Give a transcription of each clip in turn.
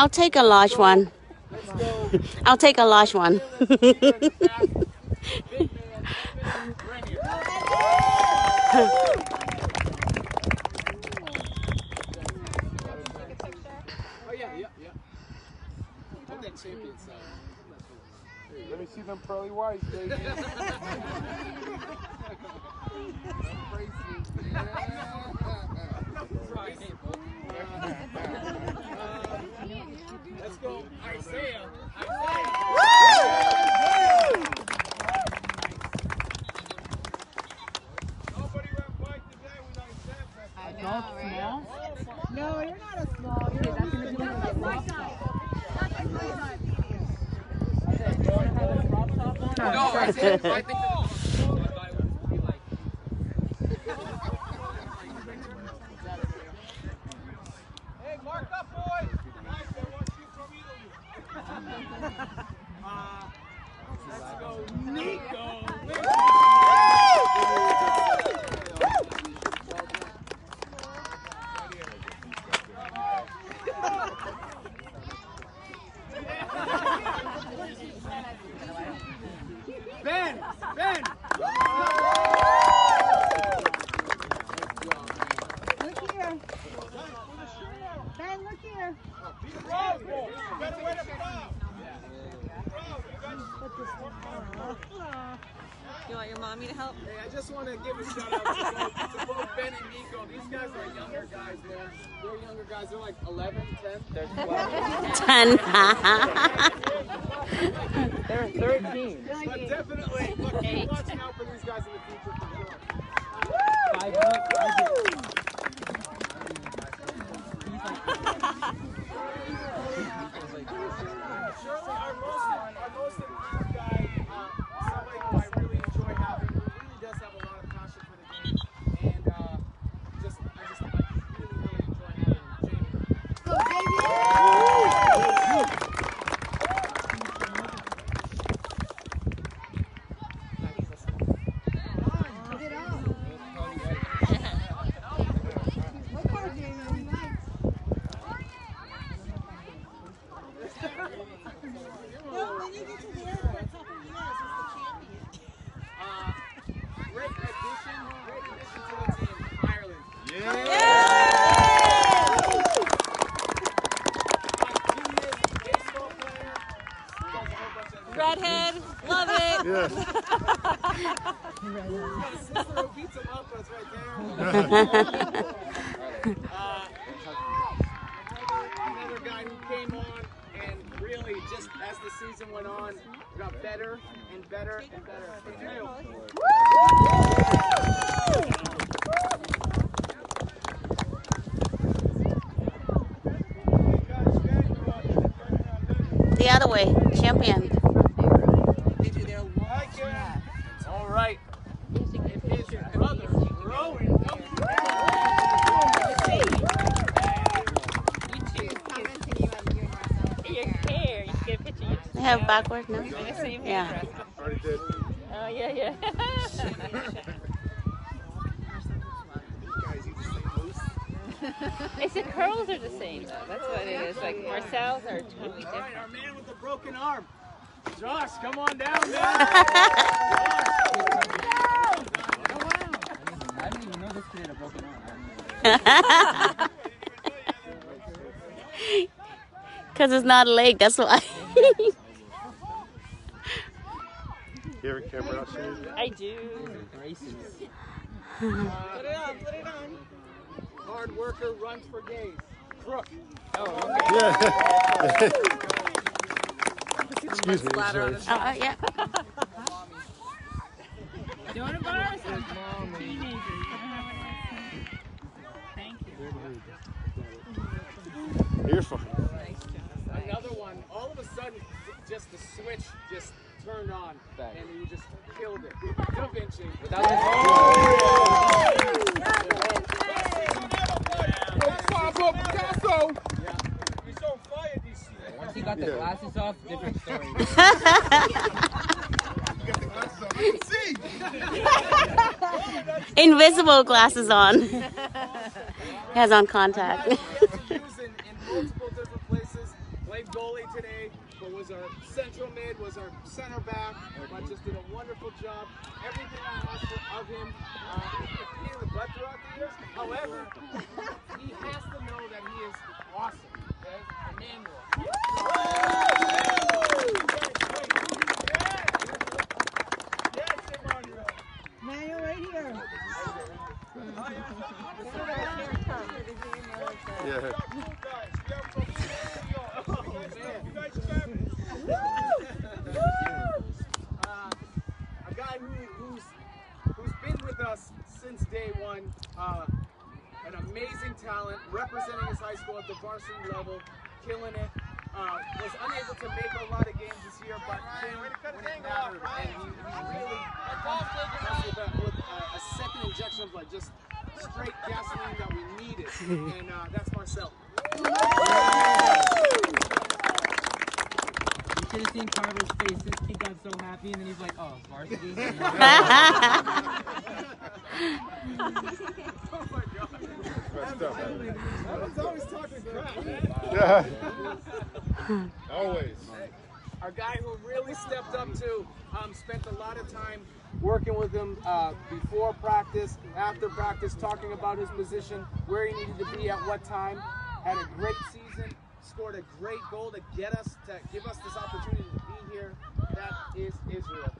I'll take a large one. Let's go. I'll take a large one. Oh. Let me see them pearly whites, baby. Let's go, Isaiah. Isaiah. Nobody ran bike today with Isaiah. No, you're not a small. You're that's gonna do like rock No, I think, I think Hey, mark up, boys. Nice, I want you from Italy. Uh, let's go, Nico. Ben, Ben. Look here. Ben, look here. Bravo. Better way to stop. You want your mommy to help? Hey, I just want to give a shout out to both, to both Ben and Nico. These guys are younger guys. They're, they're younger guys. They're like 11, 10. They're 12. Ten. They're 13. but definitely, look, keep watching out for these guys in the future for sure. Five foot. Surely our most, our most improved guy, uh, somebody who I really enjoy having, who really does have a lot of passion for the game, and uh, just, I just, I really, really enjoy having Jamie. Go, baby. Put it on. What part, Jamie? You like? No, when you get to the end for a couple years, it's the champion. Uh, great addition, great addition to the team, Ireland. Yeah. My teammate, baseball player, does a whole bunch of Redhead, love it. Yeah. His sister who beats him up, but it's right there. Uh, another guy who came on and really just as the season went on, got better and better and better. The other way. Champion. All right. If his brother, Rowan, Your hair. You get a picture. They have backward now. Yeah. hairdresser. Already did. Oh yeah, yeah. it's the curls are the same though. That's what it is. Like Marcel's are totally All right, different. our man with the broken arm. Josh, come on down, man. I didn't even know this kid had a broken arm. Because it's not a leg, that's why. You ever camera? I do. Braces. Put it on, put it on. Hard worker runs for days. Crook. Yeah. Excuse me. sorry. Oh, uh, yeah. You want to borrow some teenagers? Thank you. You're fine. Another one. All of a sudden, just the switch just turned on, and you just killed it. Da Vinci. Pablo Picasso. He's on fire this year. Once he got the Yeah. glasses off, different story. See. Invisible glasses on. Has on contact. Guys we have to use in, in multiple different places. Center back, but just did a wonderful job. Everything I asked of him, uh, he's a the butt throughout the years. However, he has to know that he is awesome. Okay? Emmanuel. Manuel right here. Yeah. Uh, a guy who, who's who's been with us since day one. Uh, an amazing talent, representing his high school at the varsity level, killing it. Uh, was unable to make a lot of games this year, but came when it mattered, and he, he really just with, a, with a, a second injection of like just straight gasoline that we needed, and uh, that's Marcel. You should have seen Carver's face. This kid got so happy, and then he's like, "Oh, varsity." Oh my god. Messed up, man. Everyone's always talking crap. Yeah. Always. Our guy who really stepped up to, um, spent a lot of time working with him uh, before practice, after practice, talking about his position, where he needed to be at what time. Had a great season, scored a great goal to get us to give us this opportunity to be here. That is Israel.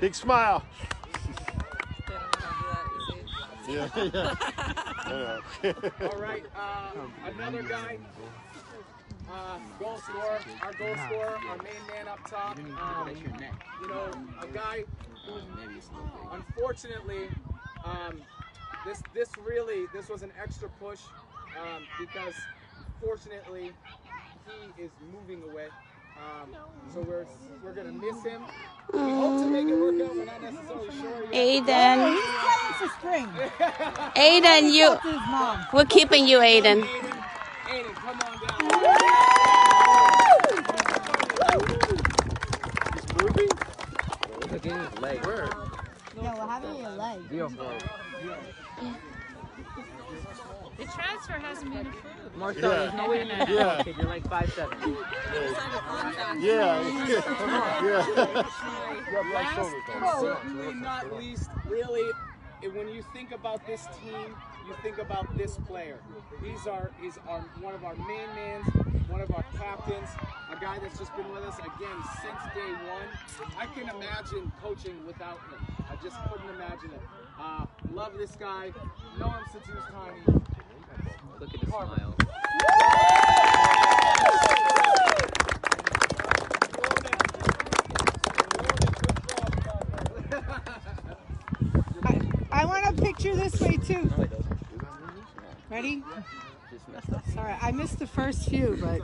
Big smile. Yeah, yeah. I know. All right, uh, another guy, uh, goal scorer, our goal scorer, our main man up top. Um, you know, a guy who, unfortunately, um, this this really this was an extra push um, because, fortunately, he is moving away. Um, so we're we're gonna miss him. We hope to make it work out. We're not necessarily sure yet. Aiden, He's coming for spring. Aiden, you, Talk to his mom. we're keeping you, Aiden. Aiden, Aiden, come on down. Look at his leg. Word. No, what happened to your leg? The transfer hasn't been approved. Marcel, Yeah. there's no way you're not Yeah. kid. You're like five seven. Yeah. Yeah. Last and certainly not least, really, eh, when you think about this team, you think about this player. He's our is our one of our main mans, one of our captains, a guy that's just been with us again since day one. I can imagine coaching without him. I just couldn't imagine it. Uh, love this guy. Know him since he was tiny. Look at the smile. I, I want a picture this way too. No, he doesn't. Ready? Just messed up. Sorry, I missed the first few, but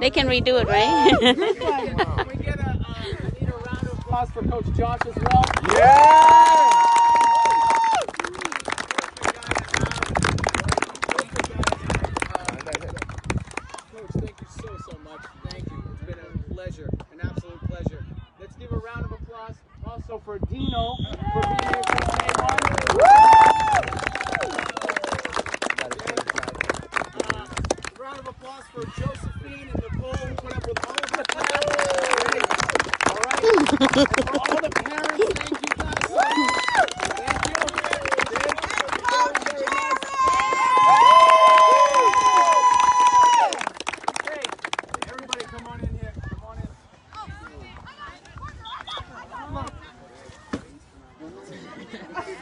They can redo it, right? Can we get a, uh, need a round of applause for Coach Josh as well? Yeah. Coach, thank you so, so much. Thank you. It's been a pleasure, an absolute pleasure. Let's give a round of applause also for Dino for being here since day one. Uh, round of applause for Josephine and Nicole who put up with all of the parents. All right. And for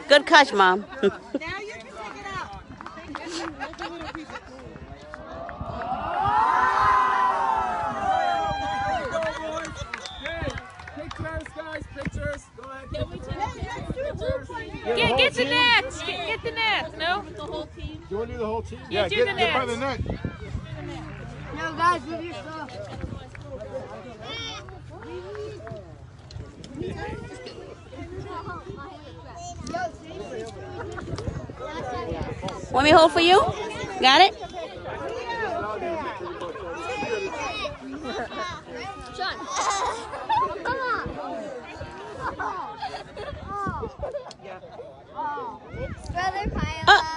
Good catch, Mom. Now you can take it out. Hey, pictures, guys, pictures. Go ahead. Can we Pictures. Get, get the nets. Get, get the nets. No? Do you want to do the whole team? Yeah, do get, the get by the nets. net. No, guys, move your stuff. Want me to hold for you? Got it?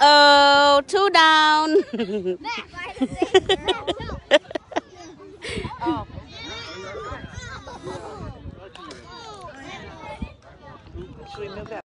Brother Pile. Uh oh, two down.